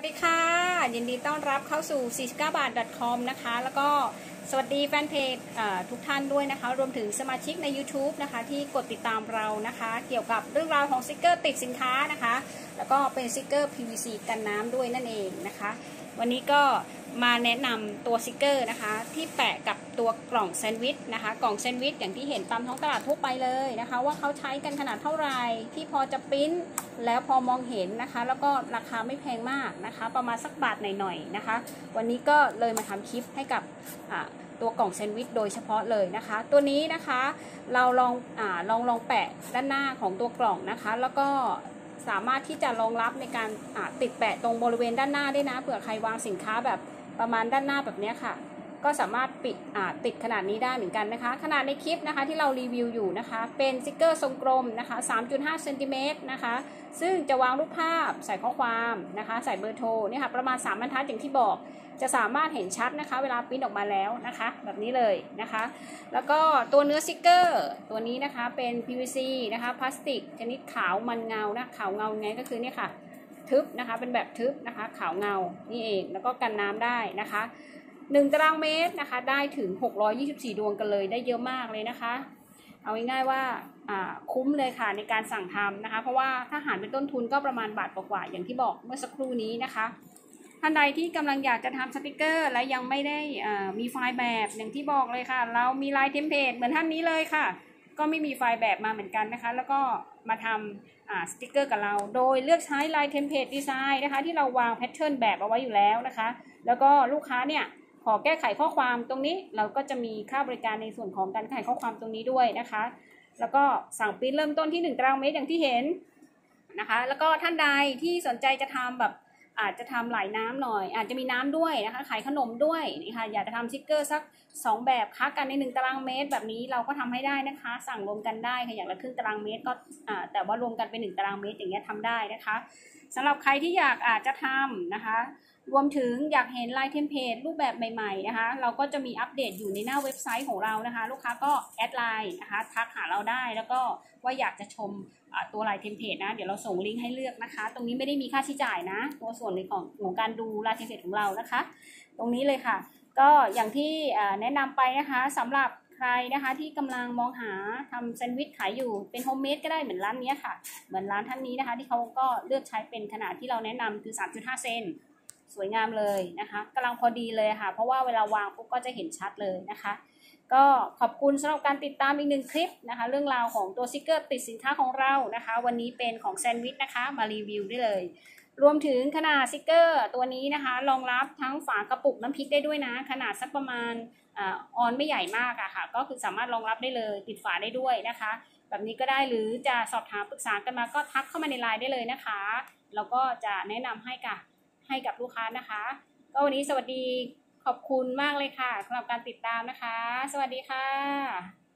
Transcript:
สวัสดีค่ะ ยินดีต้อนรับเข้าสู่ 49 บาท .com นะคะ แล้วก็สวัสดีแฟนเพจทุกท่านด้วยนะคะ รวมถึงสมาชิกใน YouTube นะคะ ที่กดติดตามเรานะคะ เกี่ยวกับเรื่องราวของสติกเกอร์ติดสินค้านะคะ แล้วก็เป็นสติกเกอร์ PVC กันน้ำด้วยนั่นเองนะคะ วันนี้ก็ มาแนะนำตัวสติกเกอร์นะคะ ที่แปะกับตัวกล่องแซนด์วิชนะคะ กล่องแซนด์วิชอย่างที่เห็นตามท้องตลาดทั่วไปเลยนะคะ ว่าเขาใช้กันขนาดเท่าไหร่ที่พอจะปริ้นแล้วพอมองเห็นนะคะ แล้วก็ราคาไม่แพงมากนะคะ ประมาณสักบาทหน่อยๆนะคะ วันนี้ก็เลยมาทำคลิปให้กับตัวกล่องแซนด์วิชโดยเฉพาะเลยนะคะ ตัวนี้นะคะเราลองอลองลองแปะด้านหน้าของตัวกล่องนะคะ แล้วก็สามารถที่จะรองรับในการติดแปะตรงบริเวณด้านหน้าได้นะเผื่อใครวางสินค้าแบบ ประมาณด้านหน้าแบบนี้ค่ะ ก็สามารถปิดติดขนาดนี้ได้เหมือนกันนะคะ ขนาดในคลิปนะคะที่เรารีวิวอยู่นะคะ เป็นสติกเกอร์ทรงกลมนะคะ 3.5เซนติเมตรนะคะ ซึ่งจะวางรูปภาพใส่ข้อความนะคะ ใส่เบอร์โทรเนี่ยค่ะประมาณ 3บรรทัดอย่างที่บอกจะสามารถเห็นชัดนะคะ เวลาปริ้นออกมาแล้วนะคะ แบบนี้เลยนะคะ แล้วก็ตัวเนื้อสติกเกอร์ ตัวนี้นะคะเป็น PVC นะคะพลาสติกชนิดขาวมันเงานะขาวเงาไงก็คือเนี่ยค่ะ ทึบนะคะ เป็นแบบทึบนะคะ ขาวเงา นี่เอง แล้วก็กันน้ำได้นะคะ1ตารางเมตรนะคะ ได้ถึง 624 ดวงกันเลย ได้เยอะมากเลยนะคะ เอาง่ายๆว่าคุ้มเลยค่ะในการสั่งทำนะคะ เพราะว่าถ้าหารเป็นต้นทุนก็ประมาณบาทกว่าๆอย่างที่บอกเมื่อสักครู่นี้นะคะท่านใดที่กำลังอยากจะทำสติกเกอร์ และยังไม่ได้มีไฟล์แบบอย่างที่บอกเลยค่ะ เรามีลายเทมเพลตเหมือนท่านนี้เลยค่ะ ก็ไม่มีไฟล์แบบมาเหมือนกันนะคะ แล้วก็มาทำสติกเกอร์กับเรา โดยเลือกใช้ลายเทมเพลตดีไซน์นะคะ ที่เราวางแพทเทิร์นแบบเอาไว้อยู่แล้วนะคะ แล้วก็ลูกค้าเนี่ยขอแก้ไขข้อความตรงนี้เราก็จะมีค่าบริการในส่วนของการแก้ไขข้อความตรงนี้ด้วยนะคะ แล้วก็สั่งปริ้นเริ่มต้นที่ 1 ตารางเมตรอย่างที่เห็นนะคะ แล้วก็ท่านใดที่สนใจจะทำแบบ อาจจะทำหลายน้ำหน่อย อาจจะมีน้ำด้วยนะคะขายขนมด้วยนี่ค่ะอยากจะทำสติกเกอร์สัก 2 แบบค้ากันใน 1 ตารางเมตร แบบนี้เราก็ทำให้ได้นะคะ สั่งรวมกันได้ค่ะอย่างละครึ่งตารางเมตรก็แต่ว่ารวมกันเป็น 1 ตารางเมตรอย่างเงี้ยทำได้นะคะสำหรับใครที่อยากอาจจะทำนะคะ รวมถึงอยากเห็นลายเทมเพลตรูปแบบใหม่ๆนะคะ เราก็จะมีอัปเดตอยู่ในหน้าเว็บไซต์ของเรานะคะ ลูกค้าก็แอดไลน์นะคะทักหาเราได้แล้วก็ว่าอยากจะชม ตัวลายเทมเพลตนะ เดี๋ยวเราส่งลิงก์ให้เลือกนะคะ ตรงนี้ไม่ได้มีค่าใช้จ่ายนะ ตัวส่วนในของของการดูลายเทมเพลตของเรานะคะ ตรงนี้เลยค่ะ ก็อย่างที่แนะนำไปนะคะสำหรับใครนะคะที่กำลังมองหาทำแซนด์วิชขายอยู่เป็นโฮมเมดก็ได้เหมือนร้านนี้ค่ะ เหมือนร้านท่านนี้นะคะ ที่เขาก็เลือกใช้เป็นขนาดที่เราแนะนำคือ 3.5 เซนสวยงามเลยนะคะกำลังพอดีเลยค่ะ เพราะว่าเวลาวางปุ๊บก็จะเห็นชัดเลยนะคะ ก็ขอบคุณสำหรับการติดตามอีกหนึ่งคลิปนะคะ เรื่องราวของตัวสติกเกอร์ติดสินค้าของเรานะคะ วันนี้เป็นของแซนด์วิชนะคะ มารีวิวได้เลย รวมถึงขนาดสติกเกอร์ตัวนี้นะคะรองรับทั้งฝากระปุกน้ำพริกได้ด้วยนะ ขนาดสักประมาณออนซ์ไม่ใหญ่มากอะค่ะ ก็คือสามารถรองรับได้เลย ติดฝาได้ด้วยนะคะ แบบนี้ก็ได้หรือจะสอบถามปรึกษากันมาก็ทักเข้ามาในไลน์ได้เลยนะคะแล้วก็จะแนะนำให้กับให้กับลูกค้านะคะ ก็วันนี้สวัสดี ขอบคุณมากเลยค่ะสำหรับการติดตามนะคะ สวัสดีค่ะ